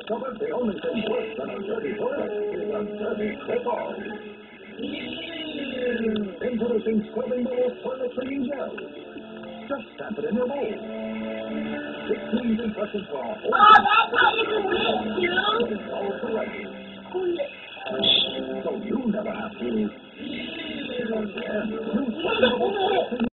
discovered the only thing worse than a dirty toilet is a dirty clip-on. Introducing Scrubbing Bubbles Toilet Cleaning Gel. Just stamp it in your bowl. It cleans and flushes for a whole Oh, that's how you do it, too. It's all correct. So you never have to. Again,